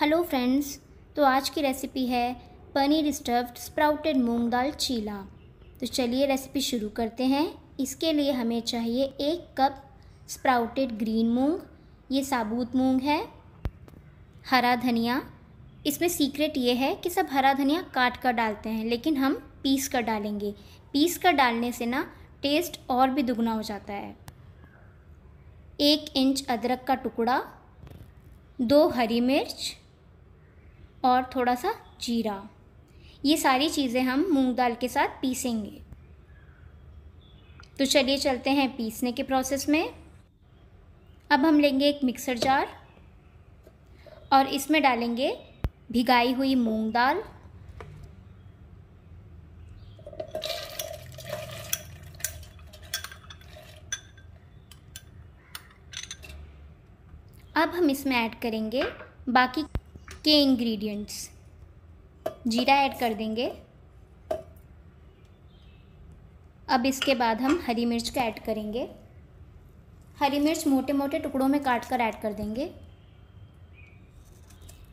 Hello friends तो आज की रेसिपी है पनीर स्टफ्ड स्प्राउटेड मूंग दाल चीला। तो चलिए रेसिपी शुरू करते हैं। इसके लिए हमें चाहिए एक कप स्प्राउटेड ग्रीन मूंग। ये साबुत मूंग है। हरा धनिया। इसमें सीक्रेट ये है कि सब हरा धनिया काट कर डालते हैं, लेकिन हम पीस कर डालेंगे। पीस कर डालने से ना टेस्ट और भी दुगना हो जाता है। एक इंच अदरक का टुकड़ा। दो हरी मिर्च। और थोड़ा सा जीरा। ये सारी चीज़ें हम मूंग दाल के साथ पीसेंगे। तो चलिए चलते हैं पीसने के प्रोसेस में। अब हम लेंगे एक मिक्सर जार और इसमें डालेंगे भिगाई हुई मूंग दाल। अब हम इसमें ऐड करेंगे बाकी के इंग्रेडिएंट्स जीरा ऐड कर देंगे। अब इसके बाद हम हरी मिर्च का ऐड करेंगे। हरी मिर्च मोटे मोटे टुकड़ों में काट कर ऐड कर देंगे।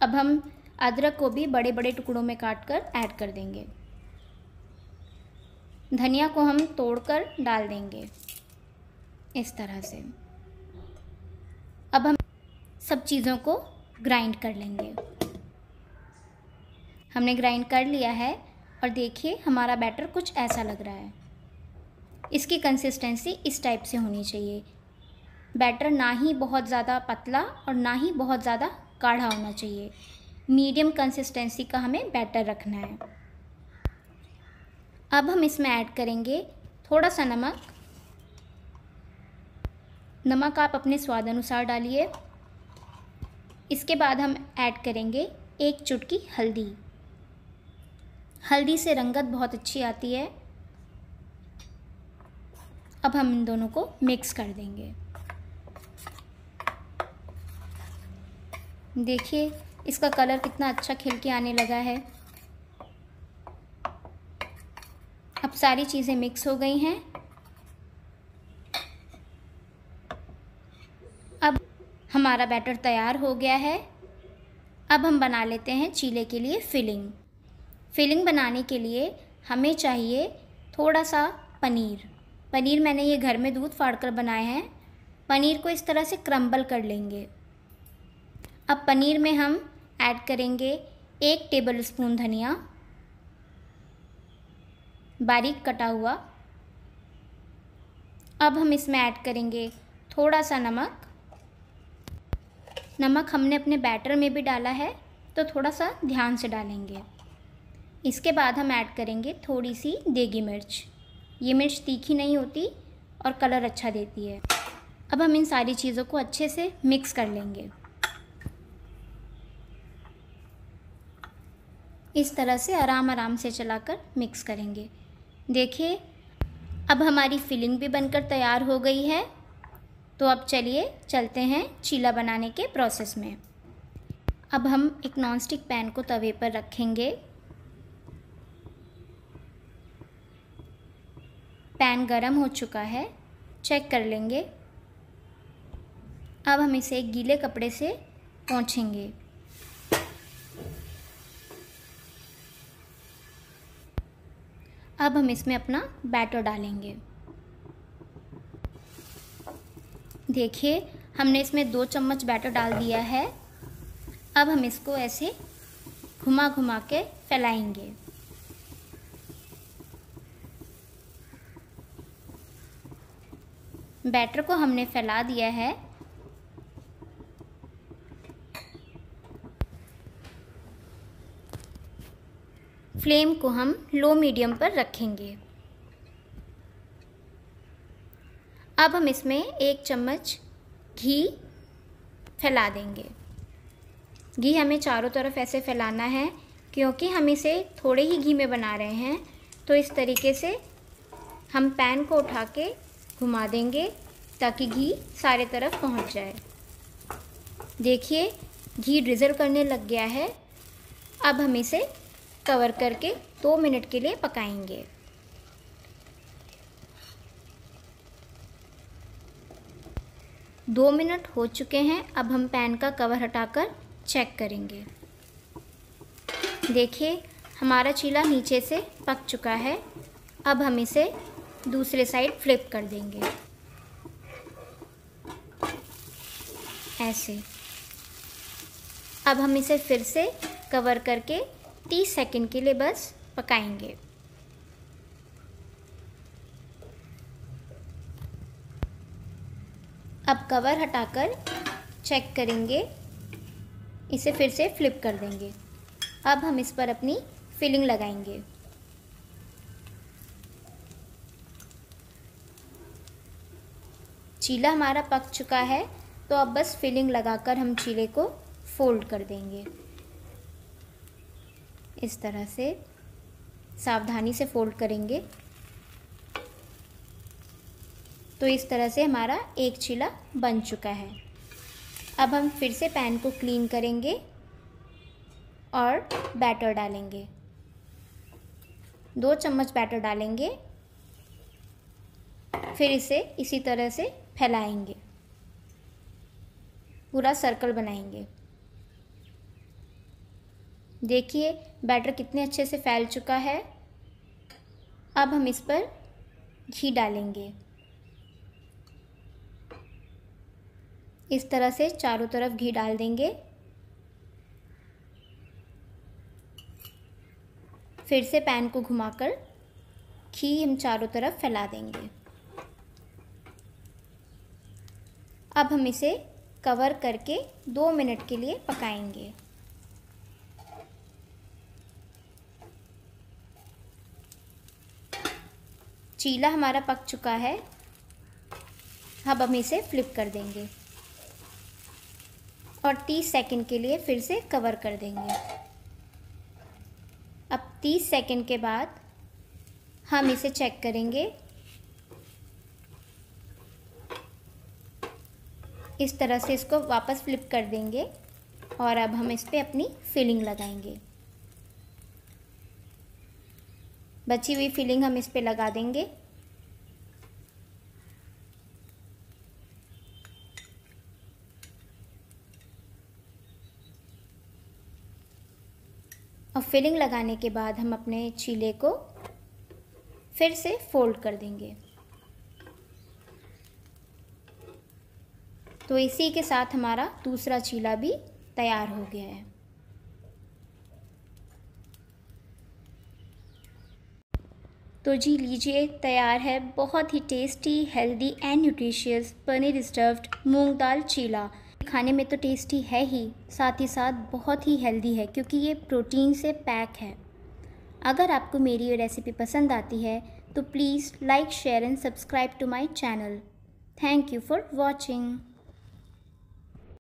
अब हम अदरक को भी बड़े बड़े टुकड़ों में काट कर ऐड कर देंगे। धनिया को हम तोड़कर डाल देंगे। इस तरह से। अब हम सब चीज़ों को ग्राइंड कर लेंगे। हमने ग्राइंड कर लिया है और देखिए हमारा बैटर कुछ ऐसा लग रहा है। इसकी कंसिस्टेंसी इस टाइप से होनी चाहिए। बैटर ना ही बहुत ज़्यादा पतला और ना ही बहुत ज़्यादा गाढ़ा होना चाहिए। मीडियम कंसिस्टेंसी का हमें बैटर रखना है। अब हम इसमें ऐड करेंगे थोड़ा सा नमक। नमक आप अपने स्वाद अनुसार डालिए। इसके बाद हम ऐड करेंगे एक चुटकी हल्दी। हल्दी से रंगत बहुत अच्छी आती है। अब हम इन दोनों को मिक्स कर देंगे। देखिए, इसका कलर कितना अच्छा खिल के आने लगा है। अब सारी चीज़ें मिक्स हो गई हैं। अब हमारा बैटर तैयार हो गया है। अब हम बना लेते हैं चीले के लिए फिलिंग फिलिंग बनाने के लिए हमें चाहिए थोड़ा सा पनीर। पनीर मैंने ये घर में दूध फाड़ कर बनाए हैं। पनीर को इस तरह से क्रम्बल कर लेंगे। अब पनीर में हम ऐड करेंगे एक टेबल स्पून धनिया। बारीक कटा हुआ। अब हम इसमें ऐड करेंगे थोड़ा सा नमक। नमक हमने अपने बैटर में भी डाला है तो थोड़ा सा ध्यान से डालेंगे। इसके बाद हम ऐड करेंगे थोड़ी सी देगी मिर्च। ये मिर्च तीखी नहीं होती और कलर अच्छा देती है। अब हम इन सारी चीज़ों को अच्छे से मिक्स कर लेंगे। इस तरह से आराम आराम से चलाकर मिक्स करेंगे। देखिए, अब हमारी फिलिंग भी बनकर तैयार हो गई है। तो अब चलिए चलते हैं चीला बनाने के प्रोसेस में। अब हम एक नॉनस्टिक पैन को तवे पर रखेंगे। पैन गरम हो चुका है, चेक कर लेंगे। अब हम इसे गीले कपड़े से पोंछेंगे। अब हम इसमें अपना बैटर डालेंगे। देखिए, हमने इसमें दो चम्मच बैटर डाल दिया है। अब हम इसको ऐसे घुमा घुमा के फैलाएँगे। बैटर को हमने फैला दिया है। फ्लेम को हम लो मीडियम पर रखेंगे। अब हम इसमें एक चम्मच घी फैला देंगे। घी हमें चारों तरफ़ ऐसे फैलाना है, क्योंकि हम इसे थोड़े ही घी में बना रहे हैं तो इस तरीके से हम पैन को उठा के घुमा देंगे। ताकि घी सारे तरफ़ पहुँच जाए। देखिए, घी ड्रिज़ल करने लग गया है। अब हम इसे कवर करके दो मिनट के लिए पकाएँगे। दो मिनट हो चुके हैं, अब हम पैन का कवर हटाकर चेक करेंगे। देखिए, हमारा चीला नीचे से पक चुका है। अब हम इसे दूसरे साइड फ्लिप कर देंगे। ऐसे। अब हम इसे फिर से कवर करके 30 सेकंड के लिए बस पकाएँगे। अब कवर हटाकर चेक करेंगे। इसे फिर से फ्लिप कर देंगे। अब हम इस पर अपनी फिलिंग लगाएँगे। चीला हमारा पक चुका है। तो अब बस फिलिंग लगाकर हम चीले को फोल्ड कर देंगे। इस तरह से सावधानी से फोल्ड करेंगे। तो इस तरह से हमारा एक चीला बन चुका है। अब हम फिर से पैन को क्लीन करेंगे और बैटर डालेंगे। दो चम्मच बैटर डालेंगे। फिर इसे इसी तरह से फैलाएँगे। पूरा सर्कल बनाएँगे। देखिए बैटर कितने अच्छे से फैल चुका है। अब हम इस पर घी डालेंगे। इस तरह से चारों तरफ़ घी डाल देंगे। फिर से पैन को घुमाकर घी हम चारों तरफ़ फैला देंगे। अब हम इसे कवर करके दो मिनट के लिए पकाएँगे। चीला हमारा पक चुका है। अब हम इसे फ्लिप कर देंगे। और 30 सेकंड के लिए फिर से कवर कर देंगे। अब 30 सेकंड के बाद हम इसे चेक करेंगे। इस तरह से इसको वापस फ्लिप कर देंगे और अब हम इस पर अपनी फिलिंग लगाएँगे। बची हुई फिलिंग हम इस पर लगा देंगे। और फिलिंग लगाने के बाद हम अपने चीले को फिर से फोल्ड कर देंगे। तो इसी के साथ हमारा दूसरा चीला भी तैयार हो गया है। तो जी लीजिए, तैयार है, बहुत ही tasty healthy and nutritious paneer stuffed moong dal chilla. खाने में तो टेस्टी है ही, साथ ही साथ बहुत ही हेल्दी है, क्योंकि ये प्रोटीन से पैक है। अगर आपको मेरी ये रेसिपी पसंद आती है तो please like share and subscribe to my channel thank you for watching